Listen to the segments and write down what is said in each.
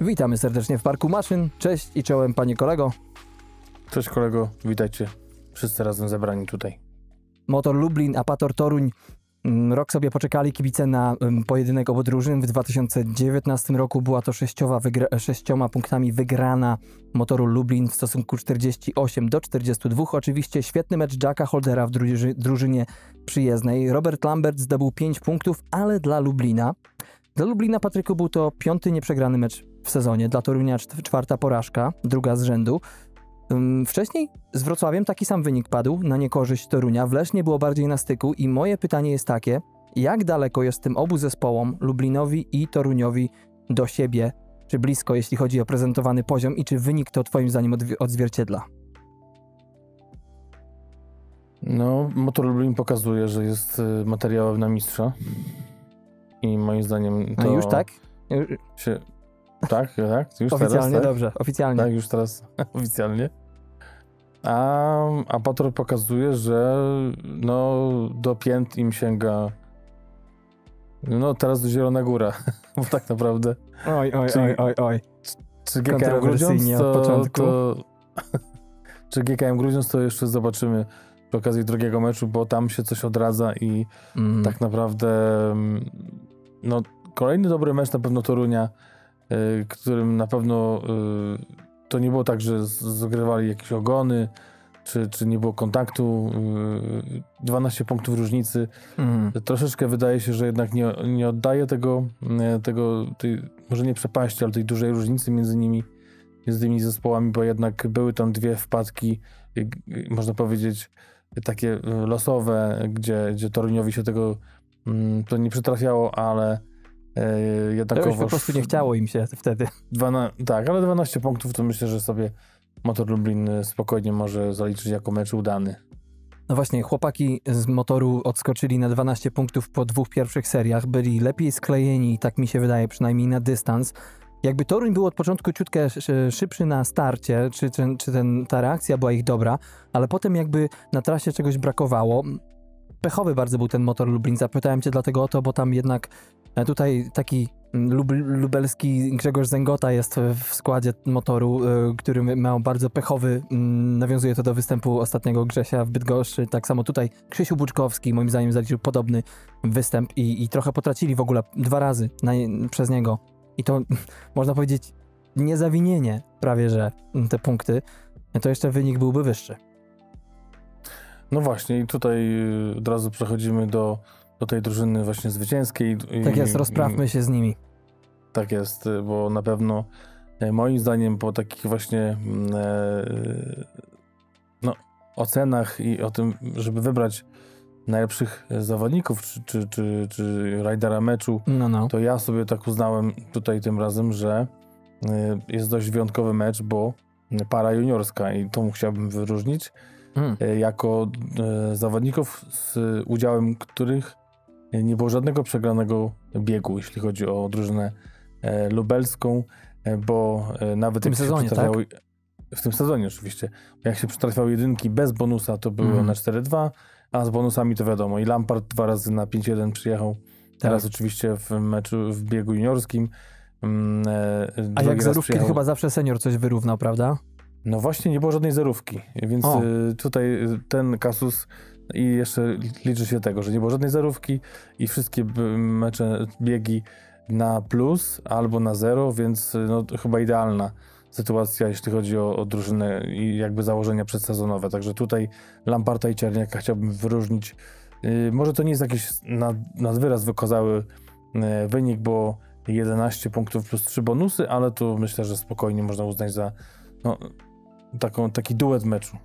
Witamy serdecznie w Parku Maszyn. Cześć i czołem, panie kolego. Cześć kolego, witajcie. Wszyscy razem zebrani tutaj. Motor Lublin, Apator Toruń. Mm, Rok sobie poczekali kibice na mm, pojedynek obu drużyn. W 2019 roku była to sześciowa sześcioma punktami wygrana motoru Lublin w stosunku 48 do 42. Oczywiście świetny mecz Jacka Holdera w druży- drużynie przyjezdnej. Robert Lambert zdobył 5 punktów, ale dla Lublina. Dla Lublina, Patryku, był to piąty nieprzegrany mecz w sezonie. Dla Torunia czwarta porażka, druga z rzędu. Wcześniej z Wrocławiem taki sam wynik padł na niekorzyść Torunia. W Lesznie było bardziej na styku i moje pytanie jest takie, jak daleko jest tym obu zespołom, Lublinowi i Toruniowi, do siebie? Czy blisko, jeśli chodzi o prezentowany poziom i czy wynik to twoim zdaniem odzwierciedla? No, Motor Lublin pokazuje, że jest y, materiałem na mistrza. I moim zdaniem to No już tak? Się... Tak, tak? Już Oficjalnie, teraz, tak? dobrze, oficjalnie. Tak, już teraz oficjalnie. A, a Pator pokazuje, że no, do pięt im sięga no teraz do Zielona Góra, bo tak naprawdę Oj, oj, Czyli- oj, oj, oj. Czy GKM Grudziądz od to, początku. to... Czy GKM Grudziądz to jeszcze zobaczymy przy okazji drugiego meczu, bo tam się coś odradza i Mm. tak naprawdę mm, no, kolejny dobry mecz na pewno Torunia, którym na pewno y, to nie było tak, że zagrywali jakieś ogony, czy, czy nie było kontaktu. y, 12 punktów różnicy. Mm. Troszeczkę wydaje się, że jednak nie, nie oddaje tego, e, tego tej, może nie przepaści, ale tej dużej różnicy między nimi, między tymi zespołami, bo jednak były tam dwie wpadki, można powiedzieć, takie losowe, gdzie, gdzie Toruniowi się tego mm, to nie przytrafiało, ale e, To już jednakowo... po prostu nie chciało im się wtedy. Dwana, tak, ale 12 punktów to myślę, że sobie Motor Lublin y, spokojnie może zaliczyć jako mecz udany. No właśnie, chłopaki z motoru odskoczyli na 12 punktów po dwóch pierwszych seriach, byli lepiej sklejeni, tak mi się wydaje, przynajmniej na dystans. Jakby Toruń był od początku ciutkę szy- szybszy na starcie, czy, ten, czy ten, ta reakcja była ich dobra, ale potem jakby na trasie czegoś brakowało. Pechowy bardzo był ten motor Lublin, zapytałem cię dlatego o to, bo tam jednak tutaj taki mm, lub, lubelski Grzegorz Zęgota jest w składzie motoru, y, który miał bardzo pechowy, mm, nawiązuje to do występu ostatniego Grzesia w Bydgoszczy. Tak samo tutaj Krzysiu Buczkowski moim zdaniem zaliczył podobny występ i, i trochę potracili w ogóle dwa razy na, przez niego. I to można powiedzieć niezawinienie prawie, że mm, te punkty, to jeszcze wynik byłby wyższy. No właśnie, i tutaj y, od razu przechodzimy do, do tej drużyny właśnie zwycięskiej. I- Tak jest, rozprawmy się z nimi. Tak jest, bo na pewno e, moim zdaniem po takich właśnie mm, e, no, ocenach i o tym, żeby wybrać najlepszych e, zawodników czy, czy, czy, czy rajdera meczu, No, no. to ja sobie tak uznałem tutaj tym razem, że jest dość wyjątkowy mecz, bo para juniorska i tą chciałbym wyróżnić Mm. e, jako zawodników, z udziałem których nie było żadnego przegranego biegu, jeśli chodzi o drużynę e, lubelską, e, bo e, nawet W tym sezonie, tak? W tym sezonie oczywiście. Jak się przytrafiały jedynki bez bonusa, to były Mhm. na 4-2, a z bonusami to wiadomo. I Lampard dwa razy na 5-1 przyjechał. Teraz Tak. oczywiście w meczu w biegu juniorskim. mm, A jak zerówki, to chyba zawsze senior coś wyrównał, prawda? no właśnie, nie było żadnej zerówki, więc O. y, tutaj y, ten kasus i jeszcze liczy się tego, że nie było żadnej zerówki i wszystkie mecze, biegi na plus albo na zero, więc no, chyba idealna sytuacja, jeśli chodzi o, o drużynę i jakby założenia przedsezonowe. Także tutaj Lamparta i Czerniaka chciałbym wyróżnić. Y, może to nie jest jakiś nad, nadwyraz wykazały y, wynik, bo 11 punktów plus 3 bonusy, ale tu myślę, że spokojnie można uznać za no, taką, taki duet meczu.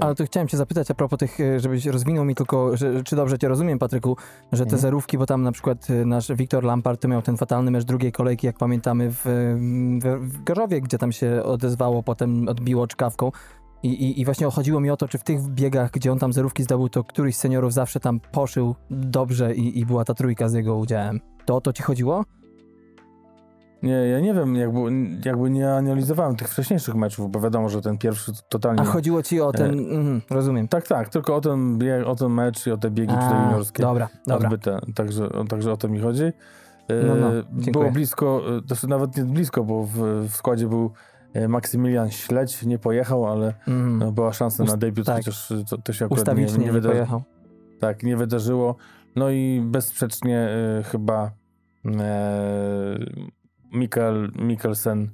Ale to chciałem cię zapytać a propos tych, e, żebyś rozwinął mi tylko, że, czy dobrze cię rozumiem, Patryku, że te Mhm. zerówki, bo tam na przykład e, nasz Wiktor Lampard miał ten fatalny mecz drugiej kolejki, jak pamiętamy, w, w, w Gorzowie, gdzie tam się odezwało, potem odbiło czkawką. I, i, I właśnie chodziło mi o to, czy w tych biegach, gdzie on tam zerówki zdobył, to któryś z seniorów zawsze tam poszył dobrze i, i była ta trójka z jego udziałem. To o to ci chodziło? Nie, ja nie wiem, jakby, jakby nie analizowałem tych wcześniejszych meczów, bo wiadomo, że ten pierwszy totalnie... A chodziło ci o ten... Mhm, rozumiem. Tak, tak, tylko o ten, bieg, o ten mecz i o te biegi A, juniorskie dobra, dobra. odbyte. Także, także o to mi chodzi. No, no, E, dziękuję. było blisko, e, to znaczy nawet nie blisko, bo w, w składzie był e, Maksymilian Śledź, nie pojechał, ale Mm. no, była szansa na Ust- debiut, tak. chociaż e, to, to się akurat nie, nie, nie, pojechał. tak, nie wydarzyło. No i bezsprzecznie e, chyba e, Mikkel, Mikkelsen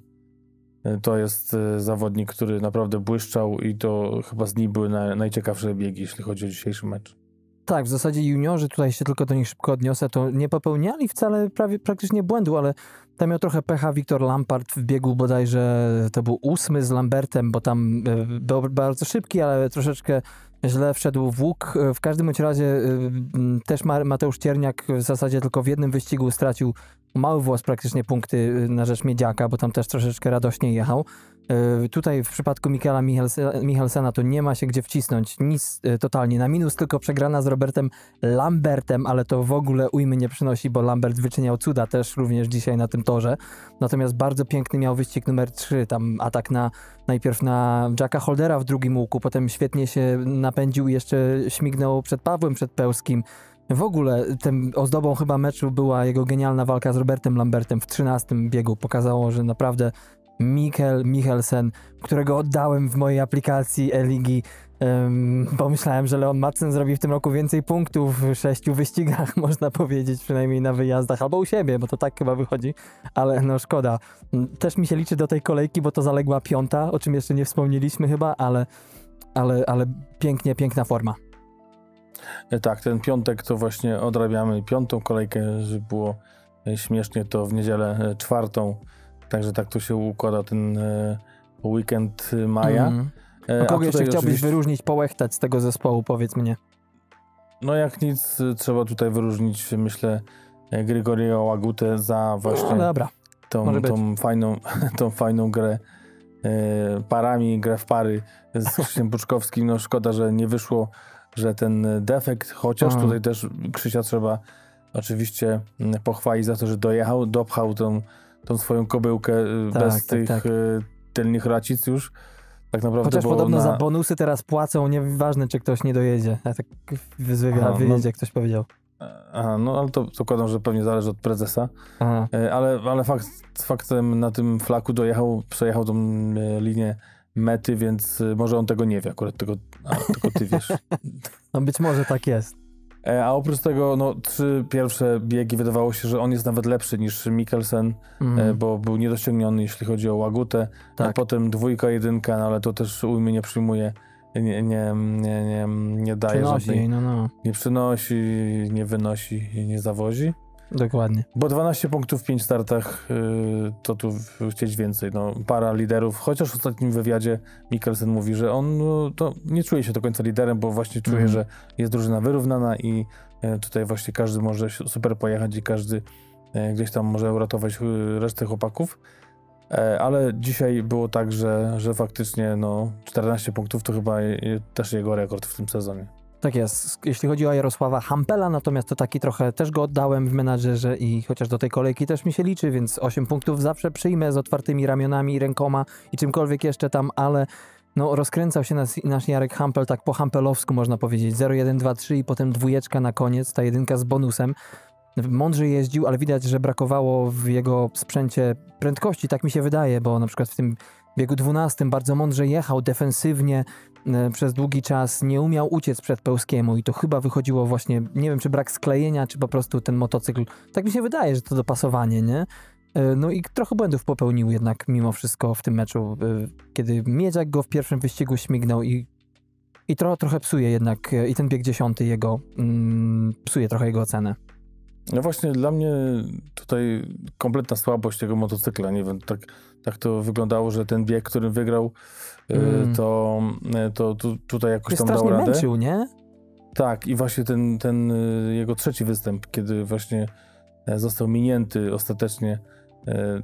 e, to jest e, zawodnik, który naprawdę błyszczał i to chyba z nim były na, najciekawsze biegi, jeśli chodzi o dzisiejszy mecz. Tak, w zasadzie juniorzy, tutaj się tylko do nich szybko odniosę, to nie popełniali wcale prawie praktycznie błędu, ale tam miał trochę pecha Wiktor Lampard w biegu bodajże to był ósmy z Lambertem, bo tam e, był bardzo szybki, ale troszeczkę źle wszedł w łuk. E, W każdym bądź razie e, też Ma- Mateusz Cierniak w zasadzie tylko w jednym wyścigu stracił mały włos praktycznie punkty e, na rzecz Miedziaka, bo tam też troszeczkę radośnie jechał. E, Tutaj w przypadku Michaela Michalsena to nie ma się gdzie wcisnąć, nic e, totalnie. Na minus tylko przegrana z Robertem Lambertem, ale to w ogóle ujmy nie przynosi, bo Lambert wyczyniał cuda też również dzisiaj na tym torze. Natomiast bardzo piękny miał wyścig numer 3, tam atak na najpierw na Jacka Holdera w drugim łuku, potem świetnie się napędził i jeszcze śmignął przed Pawłem Przedpełskim. W ogóle tym ozdobą chyba meczu była jego genialna walka z Robertem Lambertem w 13 biegu. Pokazało, że naprawdę Mikkel Michelsen, którego oddałem w mojej aplikacji e-ligi, em, pomyślałem, że Leon Madsen zrobi w tym roku więcej punktów w sześciu wyścigach, można powiedzieć, przynajmniej na wyjazdach, albo u siebie, bo to tak chyba wychodzi, ale no szkoda. Też mi się liczy do tej kolejki, bo to zaległa piąta, o czym jeszcze nie wspomnieliśmy chyba, ale, ale, ale pięknie, piękna forma. E, Tak, ten piątek to właśnie odrabiamy piątą kolejkę, żeby było e, śmiesznie, to w niedzielę e, czwartą, także tak to się układa ten e, weekend e, maja. Mhm. E, A kogo jeszcze chciałbyś oczywiście- wyróżnić, połechtać z tego zespołu, powiedz mnie. No jak nic, trzeba tutaj wyróżnić, myślę, Grigorio Łagutę za właśnie No tą, tą, fajną, tą fajną grę parami, grę w pary z Krzysztofem Buczkowskim. No szkoda, że nie wyszło, że ten defekt, chociaż A. tutaj też Krzysia trzeba oczywiście mm, pochwalić za to, że dojechał, dopchał tą, tą swoją kobyłkę e, Tak, bez tak, tych tak. e, tylnych racic już. Tak naprawdę Chociaż podobno na... za bonusy teraz płacą, nieważne czy ktoś nie dojedzie. Ja tak Aha, no- wyjeździe ktoś powiedział. Aha, no ale to zakładam, że pewnie zależy od prezesa. Aha. E, Ale, ale fakt, faktem na tym flaku dojechał, przejechał tą e, linię mety, więc e, może on tego nie wie, akurat tego, a, tylko ty wiesz. No być może tak jest. E, A oprócz tego, no, trzy pierwsze biegi wydawało się, że on jest nawet lepszy niż Mikkelsen, e, bo był niedociągniony, jeśli chodzi o Łagutę. Tak. A potem dwójka, jedynka, no ale to też ujmy nie przyjmuje, nie, nie, nie, nie, daje Przenosi żadnej, no no. nie przynosi, nie wynosi, i nie zawozi. Dokładnie. Bo 12 punktów w 5 startach, yy, to tu chcieć więcej. No, para liderów, chociaż w ostatnim wywiadzie Mikkelsen mówi, że on no, to nie czuje się do końca liderem, bo właśnie czuje, Mhm. że jest drużyna wyrównana i e, tutaj właśnie każdy może super pojechać i każdy e, gdzieś tam może uratować y, resztę chłopaków. E, Ale dzisiaj było tak, że, że faktycznie no, 14 punktów to chyba też jego rekord w tym sezonie. Tak jest. Jeśli chodzi o Jarosława Hampela, natomiast to taki trochę też go oddałem w menadżerze i chociaż do tej kolejki też mi się liczy, więc 8 punktów zawsze przyjmę z otwartymi ramionami rękoma i czymkolwiek jeszcze tam, ale no rozkręcał się nas, nasz Jarek Hampel tak po hampelowsku można powiedzieć. 0, 1, 2, 3 i potem dwójeczka na koniec, ta jedynka z bonusem. Mądrze jeździł, ale widać, że brakowało w jego sprzęcie prędkości, tak mi się wydaje, bo na przykład w tym biegu 12 bardzo mądrze jechał, defensywnie, przez długi czas nie umiał uciec przed Pełskiemu i to chyba wychodziło właśnie, nie wiem czy brak sklejenia, czy po prostu ten motocykl, tak mi się wydaje, że to dopasowanie, nie? E, No i trochę błędów popełnił jednak mimo wszystko w tym meczu, e, kiedy Miedziak go w pierwszym wyścigu śmignął i, i tro, trochę psuje jednak e, i ten bieg dziesiąty jego, mm, psuje trochę jego ocenę. No właśnie dla mnie tutaj kompletna słabość tego motocykla. Nie wiem, tak, tak to wyglądało, że ten bieg, którym wygrał, y, Mm. to, y, to tu, tutaj jakoś Jest tam dał radę. męczył, nie? Tak, i właśnie ten, ten y, jego trzeci występ, kiedy właśnie e, został minięty ostatecznie,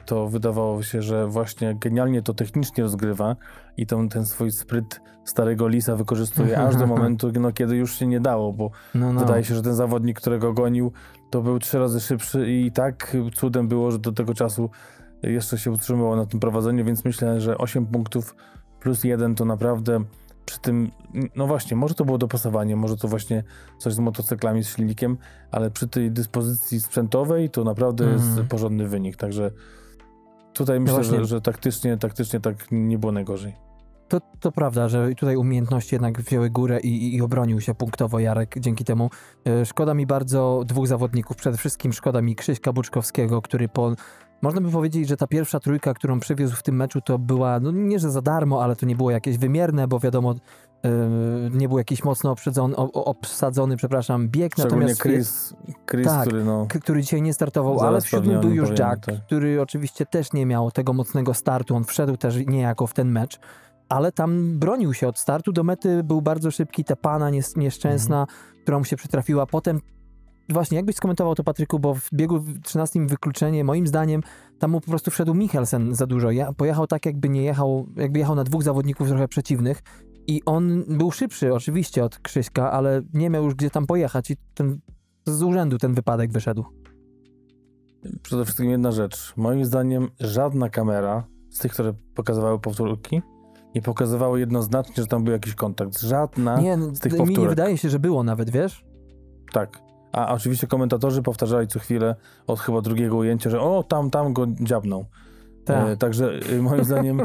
to wydawało się, że właśnie genialnie to technicznie rozgrywa i ten, ten swój spryt starego lisa wykorzystuje aż do momentu, no, kiedy już się nie dało, bo No, no. Wydaje się, że ten zawodnik, którego gonił, to był trzy razy szybszy i tak cudem było, że do tego czasu jeszcze się utrzymywał na tym prowadzeniu, więc myślę, że 8 punktów plus 1 to naprawdę przy tym, no właśnie, może to było dopasowanie, może to właśnie coś z motocyklami, z silnikiem, ale przy tej dyspozycji sprzętowej to naprawdę mm. jest mhm. porządny wynik, także tutaj myślę, no że, że taktycznie, taktycznie tak nie było najgorzej. To, to prawda, że tutaj umiejętności jednak wzięły górę i, i obronił się punktowo Jarek dzięki temu. E, szkoda mi bardzo dwóch zawodników. Przede wszystkim szkoda mi Krzyśka Buczkowskiego, który po można by powiedzieć, że ta pierwsza trójka, którą przywiózł w tym meczu, to była, no nie że za darmo, ale to nie było jakieś wymierne, bo wiadomo, yy, nie był jakiś mocno obsadzony, przepraszam, bieg. Natomiast Chris, Chris tak, który, no, który dzisiaj nie startował, ale w siódmym był już powiem, Jack, tak. który oczywiście też nie miał tego mocnego startu. On wszedł też niejako w ten mecz ale tam bronił się od startu do mety, był bardzo szybki, ta pana nieszczęsna, mhm. która mu się przytrafiła. Potem Właśnie, jakbyś skomentował to, Patryku, bo w biegu 13 wykluczenie, moim zdaniem, tam mu po prostu wszedł Michelsen za dużo. Ja, pojechał tak, jakby nie jechał, jakby jechał na dwóch zawodników trochę przeciwnych i on był szybszy oczywiście od Krzyśka, ale nie miał już gdzie tam pojechać i ten, z urzędu ten wypadek wyszedł. Przede wszystkim jedna rzecz. Moim zdaniem żadna kamera z tych, które pokazywały powtórki, nie pokazywało jednoznacznie, że tam był jakiś kontakt. Żadna nie, z tych powtórek. Mi nie wydaje się, że było nawet, wiesz? Tak. A oczywiście komentatorzy powtarzali co chwilę od chyba drugiego ujęcia, że o, tam, tam go dziabnął. Tak. E, także y, moim zdaniem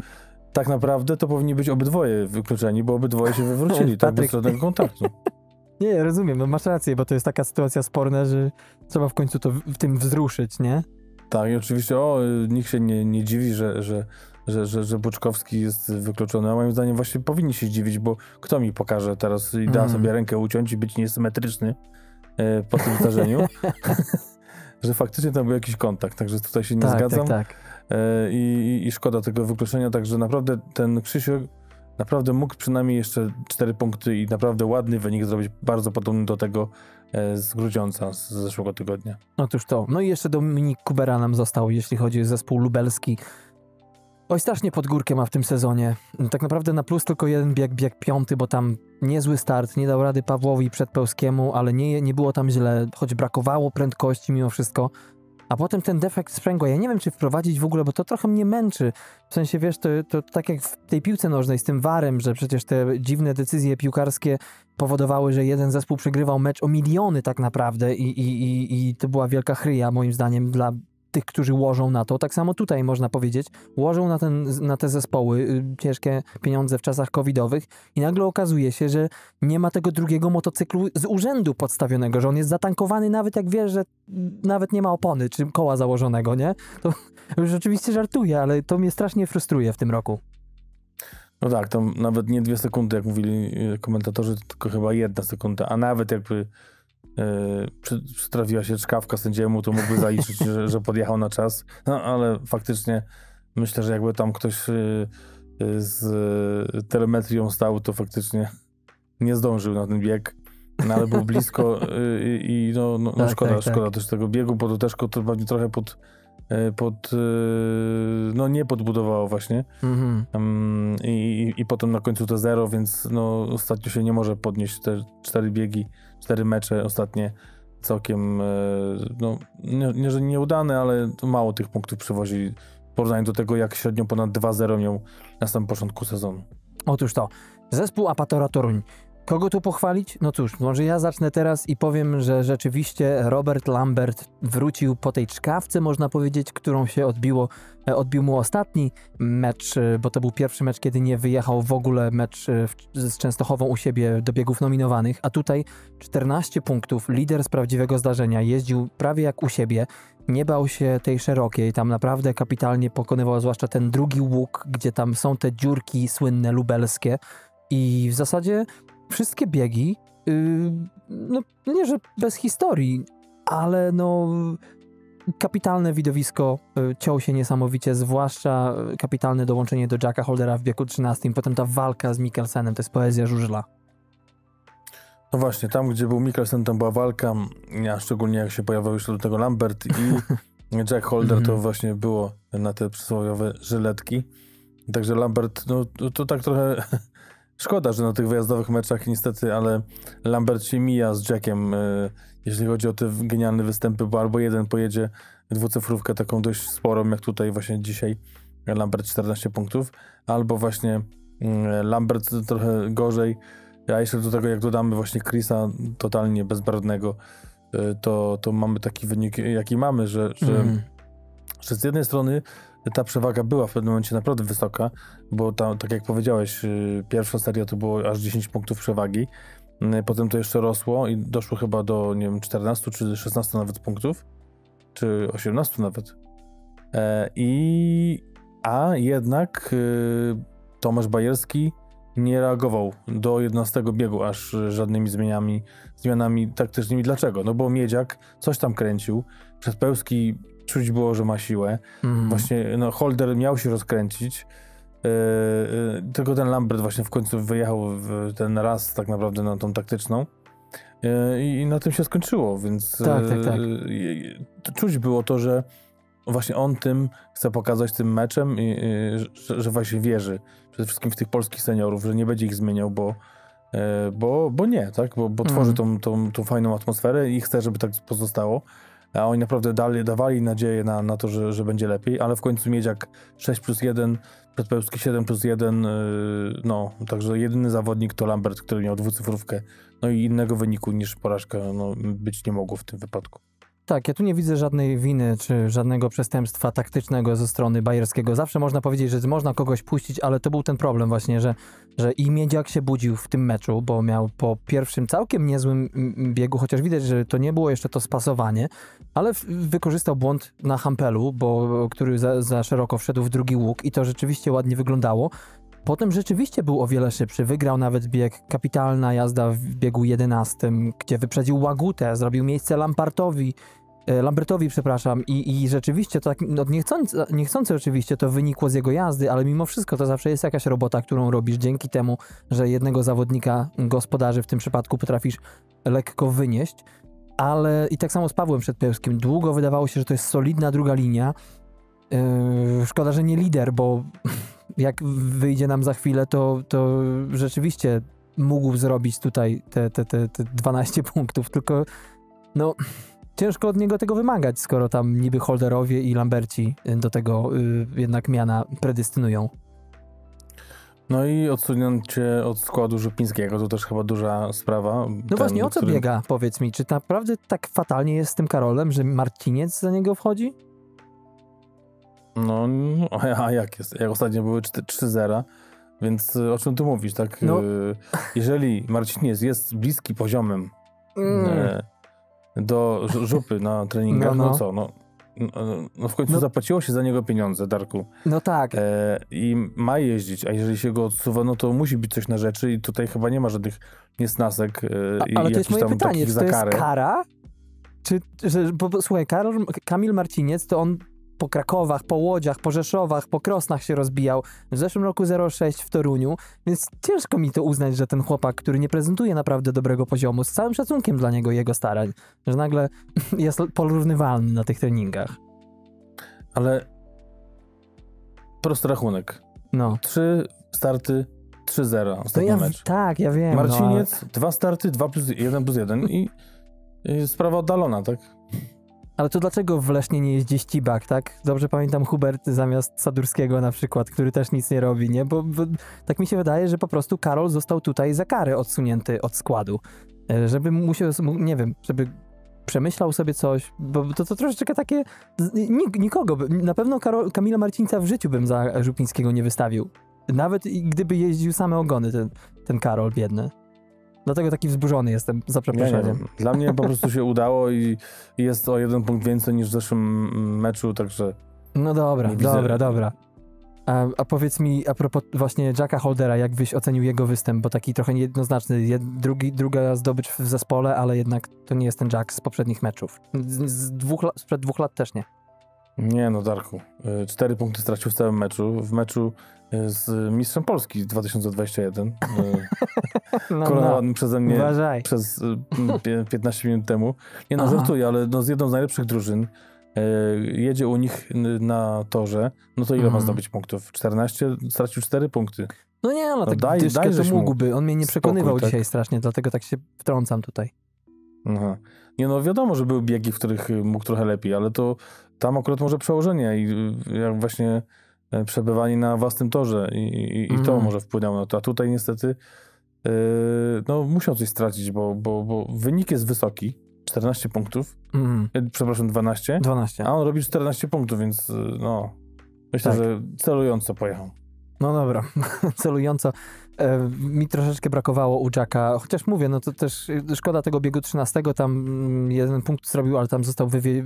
tak naprawdę to powinni być obydwoje wykluczeni, bo obydwoje się wywrócili, tak, bez żadnego kontaktu. Nie, rozumiem, no masz rację, bo to jest taka sytuacja sporna, że trzeba w końcu to w, tym wzruszyć, nie? Tak, i oczywiście, o, nikt się nie, nie dziwi, że, że, że, że, że Buczkowski jest wykluczony, a moim zdaniem właśnie powinni się dziwić, bo kto mi pokaże teraz i da mm. sobie rękę uciąć i być niesymetryczny, po tym zdarzeniu, że faktycznie tam był jakiś kontakt, także tutaj się nie tak, zgadzam. Tak, tak. E, I, I szkoda tego wykluczenia, także naprawdę ten Krzysiu naprawdę mógł przynajmniej jeszcze cztery punkty i naprawdę ładny wynik zrobić, bardzo podobny do tego e, z Grudziąca z zeszłego tygodnia. Otóż to. No i jeszcze Dominik Kubera nam został, jeśli chodzi o zespół lubelski. Oj, strasznie pod górkę ma w tym sezonie. Tak naprawdę na plus tylko jeden bieg, bieg piąty, bo tam niezły start, nie dał rady Pawłowi przed Pełskiemu, ale nie, nie było tam źle, choć brakowało prędkości mimo wszystko. A potem ten defekt sprzęgła, ja nie wiem, czy wprowadzić w ogóle, bo to trochę mnie męczy. W sensie, wiesz, to, to tak jak w tej piłce nożnej z tym warem, że przecież te dziwne decyzje piłkarskie powodowały, że jeden zespół przegrywał mecz o miliony tak naprawdę i, i, i, i to była wielka chryja moim zdaniem dla tych, którzy łożą na to. Tak samo tutaj można powiedzieć, łożą na, ten, na te zespoły y, ciężkie pieniądze w czasach covidowych i nagle okazuje się, że nie ma tego drugiego motocyklu z urzędu podstawionego, że on jest zatankowany nawet jak wiesz, że nawet nie ma opony czy koła założonego, nie? To już oczywiście żartuję, ale to mnie strasznie frustruje w tym roku. No tak, to nawet nie dwie sekundy, jak mówili y, komentatorzy, tylko chyba jedna sekunda, a nawet jakby yy, przytrafiła się czkawka sędziemu, to mógłby zaliczyć, że, że, podjechał na czas. No ale faktycznie myślę, że jakby tam ktoś yy, z telemetrią stał, to faktycznie nie zdążył na ten bieg. No, ale był blisko yy, i no, no, no tak, szkoda, tak, szkoda tak. też tego biegu, bo to też to pewnie trochę pod pod, no nie podbudowało właśnie mm -hmm. I, i, potem na końcu to zero, więc no ostatnio się nie może podnieść te cztery biegi cztery mecze ostatnie całkiem, e, no nie, nieudane, ale mało tych punktów przywozili w porównaniu do tego, jak średnio ponad 2-0 miał na samym początku sezonu. Otóż to, zespół Apatora Toruń Kogo tu pochwalić? No cóż, może ja zacznę teraz i powiem, że rzeczywiście Robert Lambert wrócił po tej czkawce, można powiedzieć, którą się odbiło, e, odbił mu ostatni mecz, e, bo to był pierwszy mecz, kiedy nie wyjechał w ogóle mecz e, z Częstochową u siebie do biegów nominowanych, a tutaj 14 punktów, lider z prawdziwego zdarzenia, jeździł prawie jak u siebie, nie bał się tej szerokiej, tam naprawdę kapitalnie pokonywał, zwłaszcza ten drugi łuk, gdzie tam są te dziurki słynne lubelskie, i w zasadzie wszystkie biegi, yy, no nie, że bez historii, ale no kapitalne widowisko, yy, ciął się niesamowicie, zwłaszcza kapitalne dołączenie do Jacka Holdera w wieku 13, potem ta walka z Mikkelsenem, to jest poezja żużla. No właśnie, tam gdzie był Mikkelsen, tam była walka, a szczególnie jak się pojawił jeszcze do tego Lambert i Jack Holder, to mhm. właśnie było na te przysłowiowe żyletki. Także Lambert, no to, to tak trochę Szkoda, że na tych wyjazdowych meczach niestety, ale Lambert się mija z Jackiem, y, jeśli chodzi o te genialne występy, bo albo jeden pojedzie dwucyfrówkę taką dość sporą, jak tutaj właśnie dzisiaj Lambert 14 punktów, albo właśnie Mm, Lambert trochę gorzej. A jeszcze do tego, jak dodamy właśnie Chrisa totalnie bezbarwnego, y, to, to mamy taki wynik, jaki mamy, że, że, Mm. że z jednej strony ta przewaga była w pewnym momencie naprawdę wysoka, bo tam, tak jak powiedziałeś, y, pierwsza seria to było aż 10 punktów przewagi, y, potem to jeszcze rosło i doszło chyba do, nie wiem, 14 czy 16 nawet punktów, czy 18 nawet. E, I, a jednak y, Tomasz Bajerski nie reagował do 11 biegu aż żadnymi zmianami, zmianami taktycznymi. Dlaczego? No bo Miedziak coś tam kręcił, Przedpełski czuć było, że ma siłę. Mm. Właśnie no, Holder miał się rozkręcić, yy, yy, tylko ten Lambert właśnie w końcu wyjechał w ten raz tak naprawdę na tą taktyczną. Yy, I na tym się skończyło, więc Tak, tak, tak. czuć było to, że właśnie on tym chce pokazać tym meczem, i, że, że właśnie wierzy przede wszystkim w tych polskich seniorów, że nie będzie ich zmieniał, bo, bo, bo nie, tak? Bo, bo tworzy tą, tą, tą fajną atmosferę i chce, żeby tak pozostało. A oni naprawdę dali, dawali nadzieję na, na to, że, że będzie lepiej, ale w końcu Miedziak 6 plus 1, Przedpełski 7 plus 1, yy, no, także jedyny zawodnik to Lambert, który miał dwucyfrówkę, no i innego wyniku niż porażka no, być nie mogło w tym wypadku. Tak, ja tu nie widzę żadnej winy czy żadnego przestępstwa taktycznego ze strony Bajerskiego. Zawsze można powiedzieć, że można kogoś puścić, ale to był ten problem właśnie, że, że i Miedziak się budził w tym meczu, bo miał po pierwszym całkiem niezłym biegu, chociaż widać, że to nie było jeszcze to spasowanie, ale wykorzystał błąd na Hampelu, bo, który za, za szeroko wszedł w drugi łuk i to rzeczywiście ładnie wyglądało. Potem rzeczywiście był o wiele szybszy. Wygrał nawet bieg, kapitalna jazda w biegu 11, gdzie wyprzedził Łagutę, zrobił miejsce Lampartowi, Lambertowi, przepraszam, i, i rzeczywiście to tak, no niechcący, niechcący oczywiście to wynikło z jego jazdy, ale mimo wszystko to zawsze jest jakaś robota, którą robisz dzięki temu, że jednego zawodnika, gospodarzy w tym przypadku potrafisz lekko wynieść. Ale i tak samo z Pawłem Przedpełskim. Długo wydawało się, że to jest solidna druga linia. Yy, szkoda, że nie lider, bo jak wyjdzie nam za chwilę, to, to rzeczywiście mógł zrobić tutaj te, te, te, te 12 punktów, tylko no ciężko od niego tego wymagać, skoro tam niby Holderowie i Lamberci do tego y, jednak miana predestynują. No i odsunięcie od składu Żupińskiego to też chyba duża sprawa. No właśnie, o co biega, powiedz mi? Czy naprawdę tak fatalnie jest z tym Karolem, że Marciniec za niego wchodzi? No, a jak jest? Jak ostatnio były 4 3-0, więc y, o czym tu mówisz, tak? No. Y, Jeżeli Marciniec jest bliski poziomem e, do żu- żupy na treningach, No, no, no. co? No, no, no w końcu No. zapłaciło się za niego pieniądze, Darku. No tak, E, I ma jeździć, a jeżeli się go odsuwa, no to musi być coś na rzeczy i tutaj chyba nie ma żadnych niesnasek e, i A, ale to jest moje pytanie, czy to jest kara? Czy, że, bo, bo, słuchaj, Karol, Kamil Marciniec, to on po Krakowach, po Łodziach, po Rzeszowach, po Krosnach się rozbijał. W zeszłym roku 0,6 w Toruniu, więc ciężko mi to uznać, że ten chłopak, który nie prezentuje naprawdę dobrego poziomu, z całym szacunkiem dla niego i jego starań, że nagle jest porównywalny na tych treningach. Ale prosty rachunek. No. Trzy starty, 3-0 To ostatni ja, mecz. tak, ja wiem. Marciniec, dwa starty, 2 plus 1 plus 1 i, i sprawa oddalona, tak? Ale, to dlaczego w Lesznie nie jeździ Ścibak, tak? Dobrze pamiętam Hubert zamiast Sadurskiego na przykład, który też nic nie robi, nie? Bo, bo tak mi się wydaje, że po prostu Karol został tutaj za karę odsunięty od składu. E, Żeby musiał, nie wiem, żeby przemyślał sobie coś, bo to, to troszeczkę takie, nik, nikogo, na pewno Karol, Kamila Marcińca w życiu bym za Żupińskiego nie wystawił. Nawet gdyby jeździł same ogony ten, ten Karol biedny. Dlatego taki wzburzony jestem, za Ja nie przeproszeniem. wiem. Dla mnie po prostu się udało i i jest o jeden punkt więcej niż w zeszłym meczu, także No dobra, Nie dobra, dobra. A, a powiedz mi, a propos właśnie Jacka Holdera, jak byś ocenił jego występ, bo taki trochę niejednoznaczny, jed, drugi, druga zdobycz w zespole, ale jednak to nie jest ten Jack z poprzednich meczów. Z, z dwóch, sprzed dwóch lat też nie. Nie no Darku. y, Cztery punkty stracił w całym meczu. W meczu y, z mistrzem Polski 2021. y, No, Koronowany przeze mnie Uważaj. przez y, pie- 15 minut temu. Nie no, Aha. żartuję, ale no, z jedną z najlepszych drużyn jedzie u nich na torze, no to ile ma Mhm. zdobyć punktów? 14? Stracił 4 punkty. No nie, no, No tak daj- dyszkę to mógłby. On mnie nie spokój, przekonywał tak? dzisiaj strasznie, dlatego tak się wtrącam tutaj. Aha. Nie no, wiadomo, że były biegi, w których mógł trochę lepiej, ale to tam akurat może przełożenie i y, jak właśnie e, przebywanie na własnym torze i, i, i to Mhm. może wpłynęło na to. A tutaj niestety e, no, musiał coś stracić, bo, bo, bo wynik jest wysoki, 14 punktów, Mhm. e, przepraszam, 12, 12. a on robi 14 punktów, więc e, no, myślę, Tak. że celująco pojechał. No dobra, celująco. E, mi troszeczkę brakowało u Jacka, chociaż mówię, no to też y, szkoda tego biegu 13, tam mm, jeden punkt zrobił, ale tam został wywie...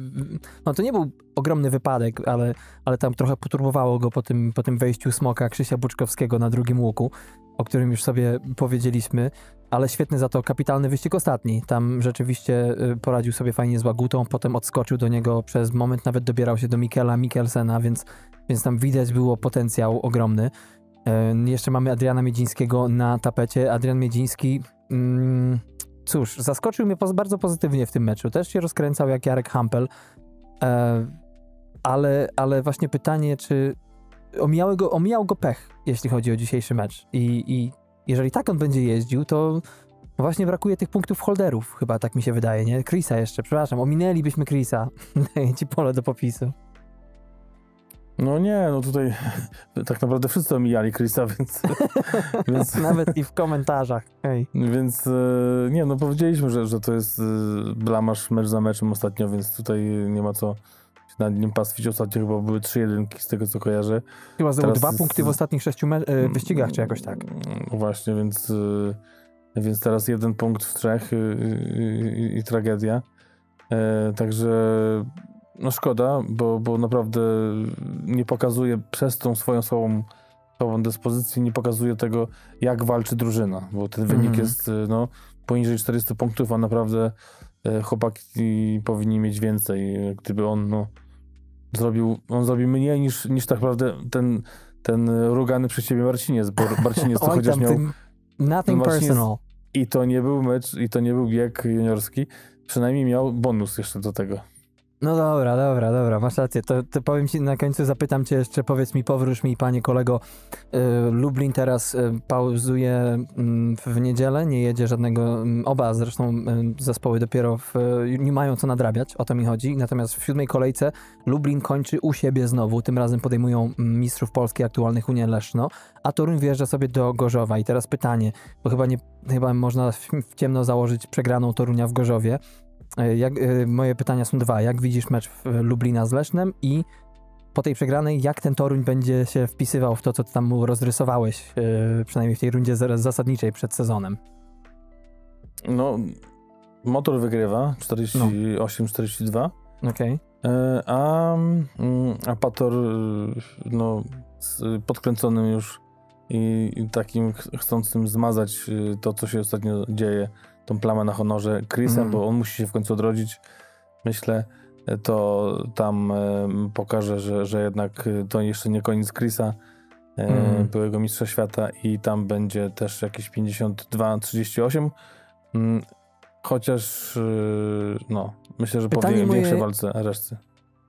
No to nie był ogromny wypadek, ale, ale tam trochę poturbowało go po tym, po tym wejściu smoka Krzysia Buczkowskiego na drugim łuku, o którym już sobie powiedzieliśmy, ale świetny za to kapitalny wyścig ostatni. Tam rzeczywiście y, poradził sobie fajnie z Łagutą, potem odskoczył do niego, przez moment nawet dobierał się do Mikela Mikkelsena, więc, więc tam widać było potencjał ogromny. E, Jeszcze mamy Adriana Miedzińskiego na tapecie. Adrian Miedziński, mm, cóż, zaskoczył mnie bardzo pozytywnie w tym meczu. Też się rozkręcał jak Jarek Hampel, e, ale, ale właśnie pytanie, czy omijały go, omijał go pech, jeśli chodzi o dzisiejszy mecz. I, I jeżeli tak on będzie jeździł, to właśnie brakuje tych punktów holderów, chyba tak mi się wydaje, nie? Chrisa jeszcze, przepraszam, ominęlibyśmy Chrisa. Daję ci pole do popisu. No nie, no tutaj tak naprawdę wszyscy omijali Chrisa, więc, więc, Nawet i w komentarzach. Hej. więc e, nie, no powiedzieliśmy, że, że to jest e, blamasz mecz za meczem ostatnio, więc tutaj nie ma co nad nim pastwić. Ostatnio chyba były trzy jedynki z tego, co kojarzę. Chyba zdobył dwa z- punkty w ostatnich sześciu e, wyścigach, czy jakoś tak. No Właśnie, więc, y, więc teraz jeden punkt w trzech y, y, y, i tragedia. E, Także no szkoda, bo, bo naprawdę nie pokazuje przez tą swoją słabą, słabą dyspozycję, nie pokazuje tego, jak walczy drużyna, bo ten wynik Mhm. jest no, poniżej 400 punktów, a naprawdę e, chłopaki powinni mieć więcej. Gdyby on no, zrobił, on zrobił mniej niż, niż tak naprawdę ten, ten rugany przez ciebie Marciniec, bo Marciniec to chociaż miał nothing personal. i to nie był mecz, i to nie był bieg juniorski, przynajmniej miał bonus jeszcze do tego. No dobra, dobra, dobra, masz rację. To, to powiem ci na końcu, zapytam cię jeszcze, powiedz mi, powróż mi, panie kolego. y, Lublin teraz y, pauzuje mm, w niedzielę, nie jedzie żadnego, mm, oba zresztą y, zespoły dopiero w, y, nie mają co nadrabiać, o to mi chodzi. Natomiast w siódmej kolejce Lublin kończy u siebie znowu, tym razem podejmują mm, mistrzów Polski aktualnych Unię Leszno, a Toruń wjeżdża sobie do Gorzowa. I teraz pytanie, bo chyba, nie, chyba można w, w ciemno założyć przegraną Torunia w Gorzowie. E, Jak, e, moje pytania są dwa. Jak widzisz mecz w Lublina z Lesznem i po tej przegranej, jak ten Toruń będzie się wpisywał w to, co tam mu rozrysowałeś, e, przynajmniej w tej rundzie zasadniczej przed sezonem? No, motor wygrywa 48-42, Okej. e, a, mm, a Pator no, podkręconym już i, takim ch- chcącym zmazać to, co się ostatnio dzieje, tą plamę na honorze Chrisem, Mhm. bo on musi się w końcu odrodzić, myślę, to tam e, pokaże, że, że jednak e, to jeszcze nie koniec Chrisa, e, Mhm. byłego mistrza świata i tam będzie też jakieś 52-38. Mm, Chociaż, no, myślę, że Pytanie po moje- większej walce reszty.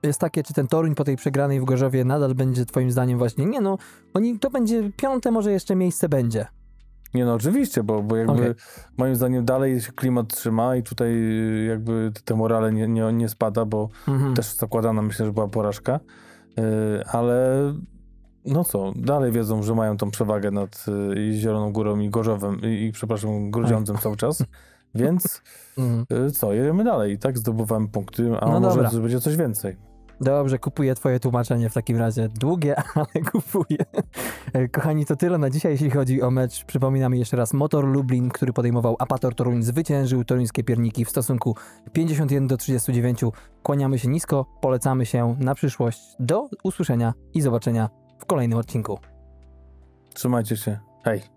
Jest takie, czy ten Toruń po tej przegranej w Gorzowie nadal będzie twoim zdaniem właśnie, nie no, oni, to będzie piąte, może jeszcze miejsce będzie. Nie no, oczywiście, bo, bo jakby Okej. moim zdaniem dalej się klimat trzyma i tutaj jakby te morale nie, nie, nie spada, bo Mhm. też zakładana myślę, że była porażka, Y, ale no co, dalej wiedzą, że mają tą przewagę nad y, Zieloną Górą i Gorzowem i, i przepraszam, Grudziądzem cały czas, więc Mhm. y, co, jedziemy dalej, tak? Zdobywamy punkty, a No może będzie coś więcej. Dobrze, kupuję twoje tłumaczenie w takim razie. Długie, ale kupuję. E, Kochani, to tyle na dzisiaj, jeśli chodzi o mecz. Przypominamy jeszcze raz, Motor Lublin, który podejmował Apator Toruń, zwyciężył toruńskie pierniki w stosunku 51 do 39. Kłaniamy się nisko, polecamy się na przyszłość. Do usłyszenia i zobaczenia w kolejnym odcinku. Trzymajcie się, hej!